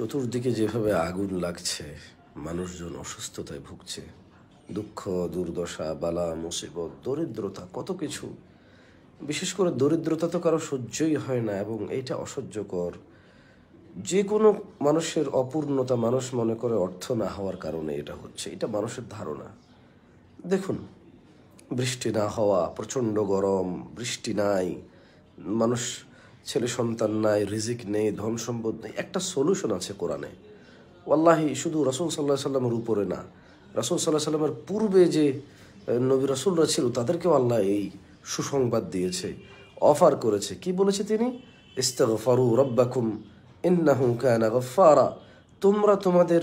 চতুর্দিকে যেভাবে আগুন লাগছে, মানুষজন অসুস্থতায় ভুগছে, দুঃখ, দুর্দশা, বালা, মুসিবত, দরিদ্রতা, কত কিছু। বিশেষ করে দরিদ্রতা তো কারও সহ্যই হয় না এবং এইটা অসহ্যকর। যে কোনো মানুষের অপূর্ণতা মানুষ মনে করে অর্থ না হওয়ার কারণে এটা হচ্ছে, এটা মানুষের ধারণা। দেখুন, বৃষ্টি না হওয়া, প্রচণ্ড গরম, বৃষ্টি নাই, মানুষ ছেলে সন্তান নাই, রিজিক নেই, ধন সম্পদ নেই, একটা সলিউশন আছে কোরআনে। ওয়াল্লাহি, শুধু রসুল সাল্লাহ সাল্লামের উপরে না। রসুল সাল্লাহ সাল্লামের পূর্বে যে নবী রসুলরা ছিল, তাদেরকেও আল্লাহ এই সুসংবাদ দিয়েছে অফার করেছে। কি বলেছে তিনি? ইস্তাগফারু রব্বাকুম ইন্নাহু কানা গফফারা। তোমরা তোমাদের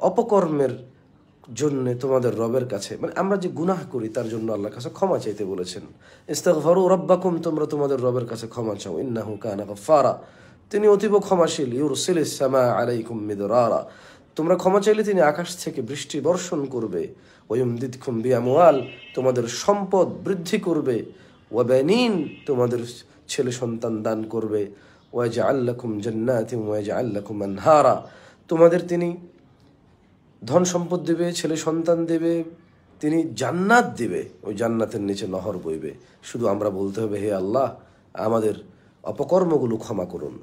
অপকর্মের জন্য তোমাদের রবের কাছে মানে আমরা যে গুনাহ করি তার জন্য আল্লাহর কাছে ক্ষমা চাইতে বলেছেন। ইস্তাগফারু রব্বাকুম, তোমরা তোমাদের রবের কাছে ক্ষমা চাও। ইন্নাহু কানা গফফারা। তিনি অতীব ক্ষমাশীল। ইউরসিলিস সামা আলাইকুম মিদরারা। তোমরা ক্ষমা চাইলে তিনি আকাশ থেকে বৃষ্টি বর্ষণ করবে। ওয়ুমদিদকুম বিআমওয়াল, তোমাদের সম্পদ বৃদ্ধি করবে। ওয়াবানিন, তোমাদের ছেলে সন্তান দান করবে। ওয়াজআল লাকুম জান্নাতিন, ওয়াজআল লাকুম আনহারা। তোমাদের তিনি ধন সম্পদ দেবে, ছেলে সন্তান দেবে, তিনি জান্নাত দেবে, ওই জান্নাতের নিচে নহর বইবে। শুধু আমরা বলতে হবে, হে আল্লাহ, আমাদের অপকর্মগুলো ক্ষমা করুন।